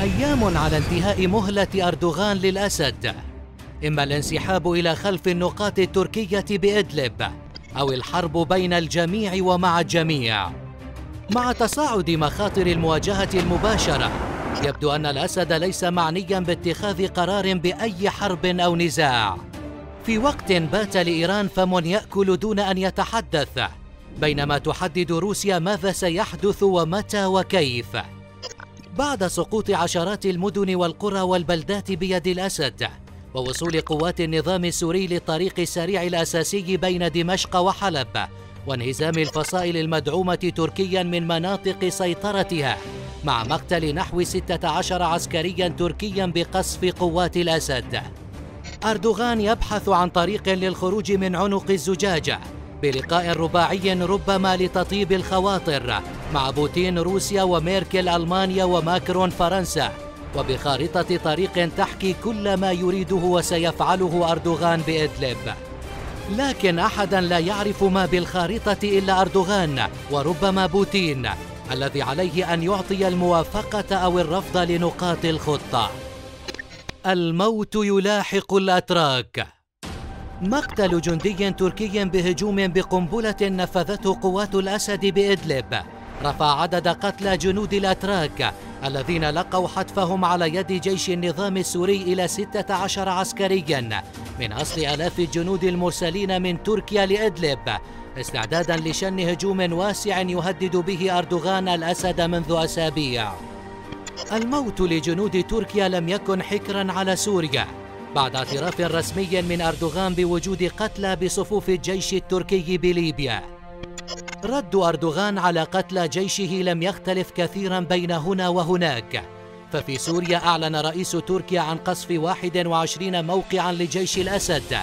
أيام على انتهاء مهلة أردوغان للأسد. إما الانسحاب إلى خلف النقاط التركية بإدلب أو الحرب بين الجميع ومع الجميع. مع تصاعد مخاطر المواجهة المباشرة يبدو أن الأسد ليس معنيا باتخاذ قرار بأي حرب أو نزاع. في وقت بات لإيران فم يأكل دون أن يتحدث بينما تحدد روسيا ماذا سيحدث ومتى وكيف. بعد سقوط عشرات المدن والقرى والبلدات بيد الأسد ووصول قوات النظام السوري للطريق السريع الأساسي بين دمشق وحلب وانهزام الفصائل المدعومة تركيا من مناطق سيطرتها مع مقتل نحو 16 عسكريا تركيا بقصف قوات الأسد. أردوغان يبحث عن طريق للخروج من عنق الزجاجة. بلقاء رباعي ربما لتطيب الخواطر مع بوتين روسيا وميركل ألمانيا وماكرون فرنسا وبخارطة طريق تحكي كل ما يريده وسيفعله أردوغان بإدلب. لكن أحدا لا يعرف ما بالخارطة إلا أردوغان وربما بوتين الذي عليه أن يعطي الموافقة أو الرفض لنقاط الخطة. الموت يلاحق الأتراك. مقتل جندي تركي بهجوم بقنبلة نفذته قوات الأسد بإدلب. رفع عدد قتلى جنود الأتراك الذين لقوا حتفهم على يد جيش النظام السوري إلى 16 عسكريا. من أصل آلاف الجنود المرسلين من تركيا لإدلب. استعدادا لشن هجوم واسع يهدد به أردوغان الأسد منذ أسابيع. الموت لجنود تركيا لم يكن حكرا على سوريا. بعد اعتراف رسمي من أردوغان بوجود قتلى بصفوف الجيش التركي بليبيا. رد أردوغان على قتلى جيشه لم يختلف كثيرا بين هنا وهناك. ففي سوريا أعلن رئيس تركيا عن قصف 21 موقعا لجيش الأسد.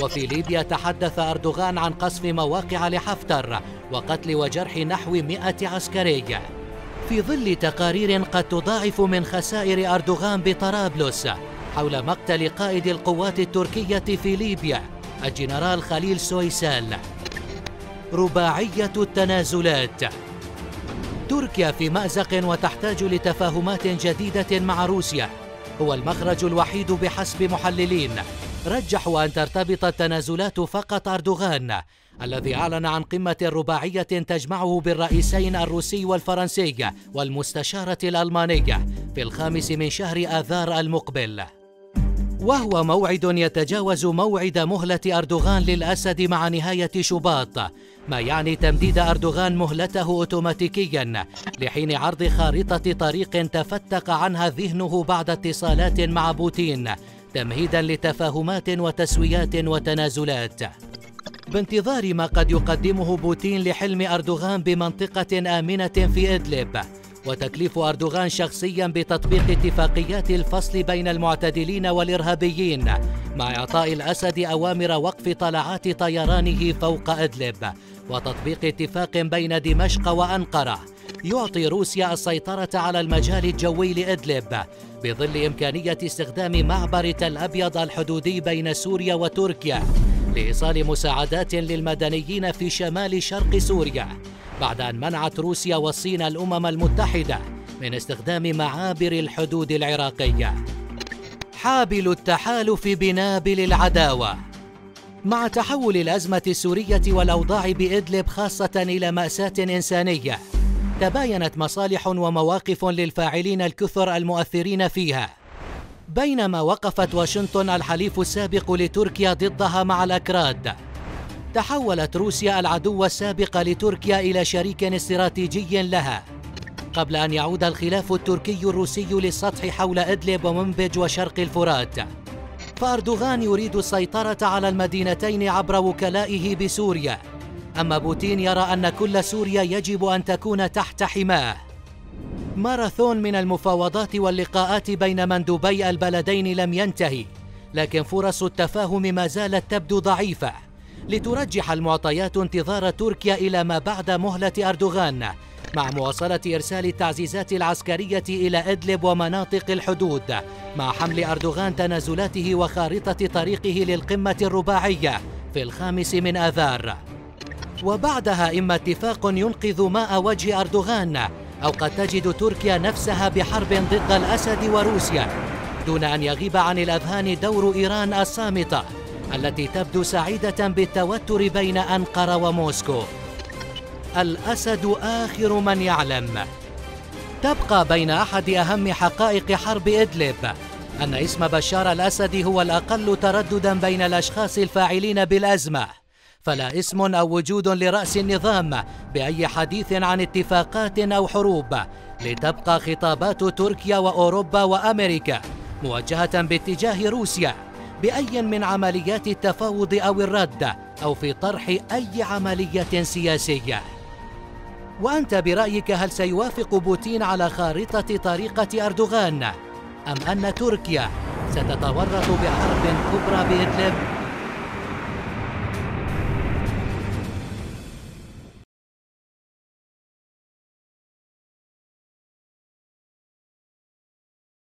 وفي ليبيا تحدث أردوغان عن قصف مواقع لحفتر وقتل وجرح نحو 100 عسكري. في ظل تقارير قد تضاعف من خسائر أردوغان بطرابلس حول مقتل قائد القوات التركية في ليبيا الجنرال خليل سويسال. رباعية التنازلات. تركيا في مأزق وتحتاج لتفاهمات جديدة مع روسيا. هو المخرج الوحيد بحسب محللين. رجحوا أن ترتبط التنازلات فقط أردوغان الذي أعلن عن قمة رباعية تجمعه بالرئيسين الروسي والفرنسي والمستشارة الألمانية في الخامس من شهر آذار المقبل. وهو موعد يتجاوز موعد مهلة أردوغان للأسد مع نهاية شباط ما يعني تمديد أردوغان مهلته أوتوماتيكيا لحين عرض خارطة طريق تفتق عنها ذهنه بعد اتصالات مع بوتين تمهيدا لتفاهمات وتسويات وتنازلات. بانتظار ما قد يقدمه بوتين لحلم أردوغان بمنطقة آمنة في إدلب وتكليف أردوغان شخصيا بتطبيق اتفاقيات الفصل بين المعتدلين والإرهابيين مع إعطاء الأسد أوامر وقف طلعات طيرانه فوق إدلب وتطبيق اتفاق بين دمشق وأنقرة. يعطي روسيا السيطرة على المجال الجوي لإدلب بظل إمكانية استخدام معبر تل أبيض الحدودي بين سوريا وتركيا لإيصال مساعدات للمدنيين في شمال شرق سوريا. بعد أن منعت روسيا والصين الأمم المتحدة من استخدام معابر الحدود العراقية. حابل التحالف بنابل العداوة. مع تحول الأزمة السورية والأوضاع بإدلب خاصة إلى مأساة إنسانية تباينت مصالح ومواقف للفاعلين الكثر المؤثرين فيها. بينما وقفت واشنطن الحليف السابق لتركيا ضدها مع الأكراد تحولت روسيا العدو السابق لتركيا إلى شريك استراتيجي لها. قبل أن يعود الخلاف التركي الروسي للسطح حول إدلب ومنبج وشرق الفرات فأردوغان يريد السيطرة على المدينتين عبر وكلائه بسوريا. أما بوتين يرى أن كل سوريا يجب أن تكون تحت حماه. ماراثون من المفاوضات واللقاءات بين مندوبي البلدين لم ينتهي لكن فرص التفاهم ما زالت تبدو ضعيفة. لترجح المعطيات انتظار تركيا إلى ما بعد مهلة أردوغان مع مواصلة إرسال التعزيزات العسكرية إلى إدلب ومناطق الحدود مع حمل أردوغان تنازلاته وخارطة طريقه للقمة الرباعية في الخامس من آذار. وبعدها اما اتفاق ينقذ ماء وجه أردوغان أو قد تجد تركيا نفسها بحرب ضد الأسد وروسيا دون أن يغيب عن الأذهان دور إيران الصامتة. التي تبدو سعيدة بالتوتر بين أنقرة وموسكو. الأسد آخر من يعلم. تبقى بين أحد أهم حقائق حرب إدلب. أن اسم بشار الأسد هو الأقل ترددا بين الأشخاص الفاعلين بالأزمة. فلا اسم أو وجود لرأس النظام بأي حديث عن اتفاقات أو حروب. لتبقى خطابات تركيا وأوروبا وأمريكا موجهة باتجاه روسيا. بأي من عمليات التفاوض أو الرد أو في طرح أي عملية سياسية. وأنت برأيك هل سيوافق بوتين على خارطة طريقة أردوغان؟ أم أن تركيا ستتورط بحرب كبرى بإدلب؟